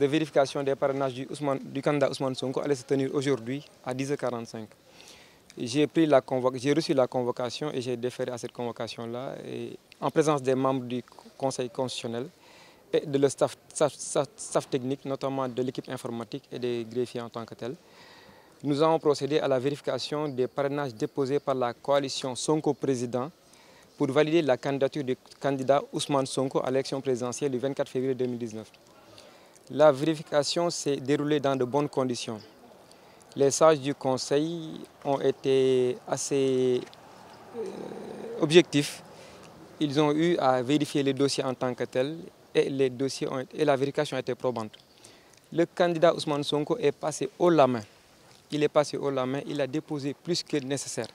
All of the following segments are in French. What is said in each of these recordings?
de vérification des parrainages du, candidat Ousmane Sonko allait se tenir aujourd'hui à 10h45. J'ai reçu la convocation et j'ai déféré à cette convocation-là en présence des membres du Conseil constitutionnel et de le staff, staff technique, notamment de l'équipe informatique et des greffiers en tant que tel. Nous avons procédé à la vérification des parrainages déposés par la coalition Sonko Président pour valider la candidature du candidat Ousmane Sonko à l'élection présidentielle du 24 février 2019. La vérification s'est déroulée dans de bonnes conditions. Les sages du Conseil ont été assez euh, objectifs. Ils ont eu à vérifier les dossiers en tant que tels et, la vérification a été probante. Le candidat Ousmane Sonko est passé haut la main il est passé au la main, il a déposé plus que nécessaire.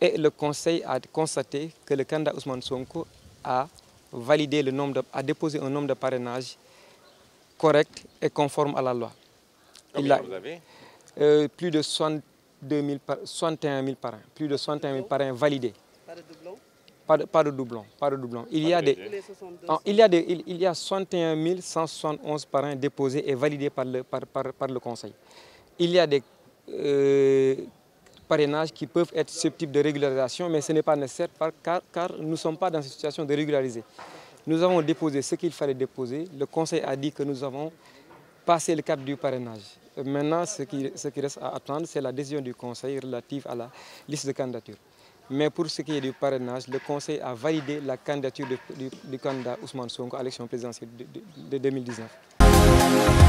Et le Conseil a constaté que le candidat Ousmane Sonko a validé le nombre de, a déposé un nombre de parrainages correct et conforme à la loi. il a, vous avez euh, Plus de 62 61 000 parrains, plus de 61 000 parrains validés. Pas de doublons pas de, pas de doublons, pas de doublons. Il y a des, il y a des, il, il y a 61 171 parrains déposés et validés par le, par, par, par le Conseil. Il y a des euh, parrainages qui peuvent être susceptibles de régularisation, mais ce n'est pas nécessaire car, car nous ne sommes pas dans une situation de régulariser. Nous avons déposé ce qu'il fallait déposer. Le Conseil a dit que nous avons passé le cap du parrainage. Maintenant, ce qui, reste à attendre, c'est la décision du Conseil relative à la liste de candidature. Mais pour ce qui est du parrainage, le Conseil a validé la candidature du, candidat Ousmane Sonko à l'élection présidentielle de, de, de 2019.